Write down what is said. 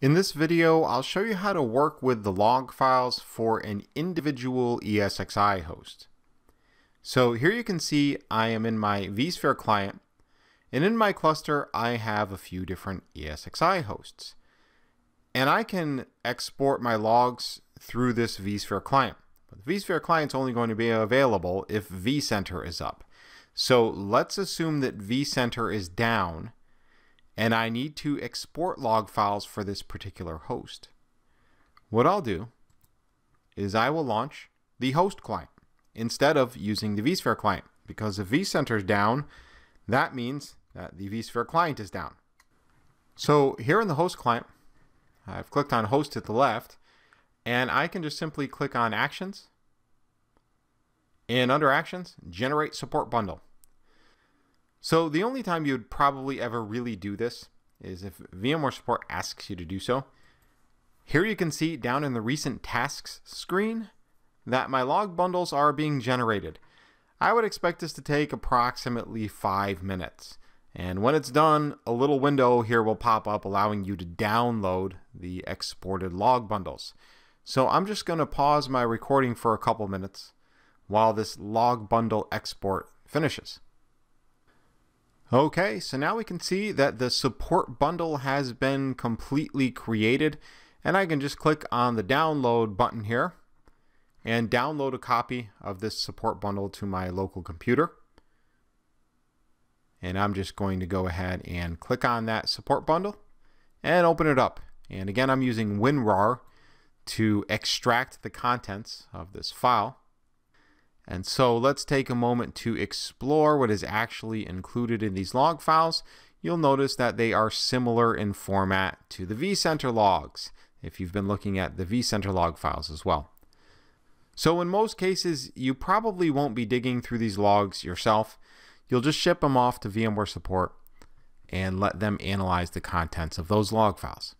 In this video, I'll show you how to work with the log files for an individual ESXi host. So here you can see I am in my vSphere client, and in my cluster I have a few different ESXi hosts. And I can export my logs through this vSphere client. But the vSphere client is only going to be available if vCenter is up. So let's assume that vCenter is down and I need to export log files for this particular host. What I'll do is I will launch the host client instead of using the vSphere client because if vCenter is down, that means that the vSphere client is down. So here in the host client, I've clicked on host at the left and I can just simply click on actions and under actions, generate support bundle. So the only time you'd probably ever really do this is if VMware Support asks you to do so. Here you can see down in the recent tasks screen that my log bundles are being generated. I would expect this to take approximately five minutes. And when it's done, a little window here will pop up allowing you to download the exported log bundles. So I'm just going to pause my recording for a couple minutes while this log bundle export finishes. Okay, so now we can see that the support bundle has been completely created and I can just click on the download button here and download a copy of this support bundle to my local computer. And I'm just going to go ahead and click on that support bundle and open it up. And again, I'm using WinRAR to extract the contents of this file. And so let's take a moment to explore what is actually included in these log files. You'll notice that they are similar in format to the vCenter logs, if you've been looking at the vCenter log files as well. So in most cases, you probably won't be digging through these logs yourself. You'll just ship them off to VMware support and let them analyze the contents of those log files.